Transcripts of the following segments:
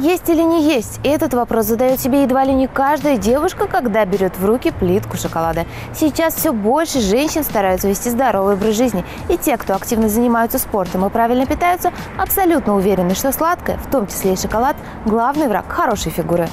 Есть или не есть? Этот вопрос задает себе едва ли не каждая девушка, когда берет в руки плитку шоколада. Сейчас все больше женщин стараются вести здоровый образ жизни. И те, кто активно занимаются спортом и правильно питаются, абсолютно уверены, что сладкое, в том числе и шоколад, главный враг хорошей фигуры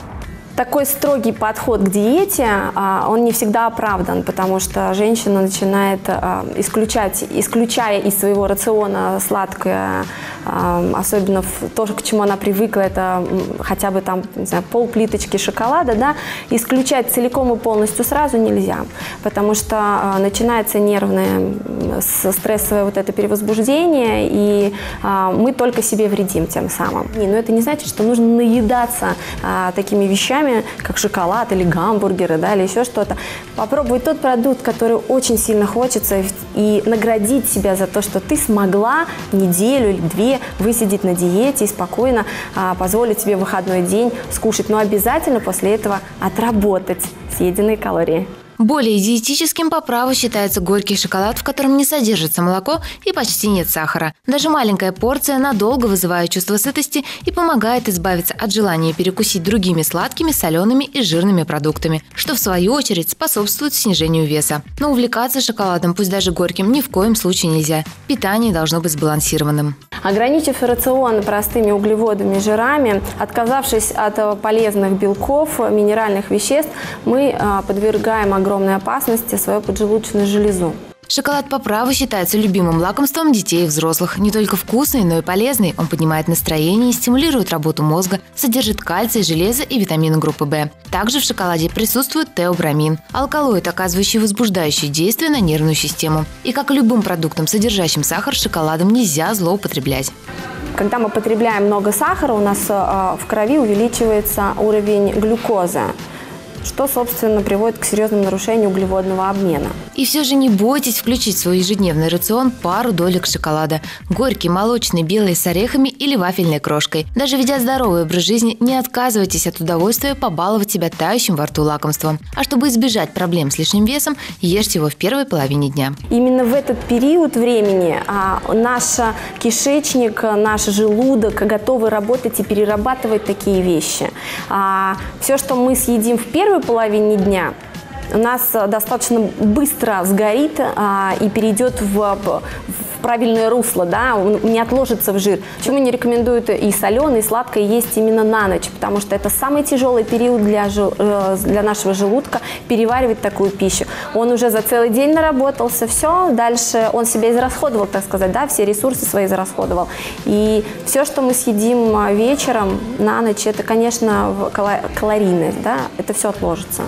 такой строгий подход к диете, а, он не всегда оправдан, потому что женщина начинает а, исключать, исключая из своего рациона сладкое, а, особенно то, к чему она привыкла, это хотя бы там, не знаю, пол плиточки шоколада, да, исключать целиком и полностью сразу нельзя, потому что начинается нервное, стрессовое вот это перевозбуждение, и мы только себе вредим тем самым. Но это не значит, что нужно наедаться такими вещами, как шоколад или гамбургеры, да, или еще что-то. Попробовать тот продукт, который очень сильно хочется, и наградить себя за то, что ты смогла неделю или две высидеть на диете и спокойно а, позволить себе выходной день скушать, но обязательно после этого отработать съеденные калории. Более диетическим по праву считается горький шоколад, в котором не содержится молоко и почти нет сахара. Даже маленькая порция надолго вызывает чувство сытости и помогает избавиться от желания перекусить другими сладкими, солеными и жирными продуктами, что в свою очередь способствует снижению веса. Но увлекаться шоколадом, пусть даже горьким, ни в коем случае нельзя. Питание должно быть сбалансированным. Ограничив рацион простыми углеводами и жирами, отказавшись от полезных белков, минеральных веществ, мы а, подвергаем огромной опасности свою поджелудочную железу. Шоколад по праву считается любимым лакомством детей и взрослых. Не только вкусный, но и полезный. Он поднимает настроение, стимулирует работу мозга, содержит кальций, железо и витамины группы В. Также в шоколаде присутствует теобрамин – алкалоид, оказывающий возбуждающее действие на нервную систему. И как и любым продуктом, содержащим сахар, шоколадом нельзя злоупотреблять. Когда мы потребляем много сахара, у нас э, в крови увеличивается уровень глюкозы что, собственно, приводит к серьезному нарушению углеводного обмена. И все же не бойтесь включить в свой ежедневный рацион пару долек шоколада. Горький, молочный, белый с орехами или вафельной крошкой. Даже ведя здоровый образ жизни, не отказывайтесь от удовольствия побаловать себя тающим во рту лакомством. А чтобы избежать проблем с лишним весом, ешьте его в первой половине дня. Именно в этот период времени а, наш кишечник, наш желудок готовы работать и перерабатывать такие вещи. А, все, что мы съедим в первой первой половине дня. У нас достаточно быстро сгорит а, и перейдет в, в правильное русло, да, он не отложится в жир. Почему не рекомендуют и соленое, и сладкое есть именно на ночь? Потому что это самый тяжелый период для, э, для нашего желудка переваривать такую пищу. Он уже за целый день наработался, все, дальше он себя израсходовал, так сказать, да, все ресурсы свои израсходовал. И все, что мы съедим а, вечером, на ночь, это, конечно, калорийность, да, это все отложится.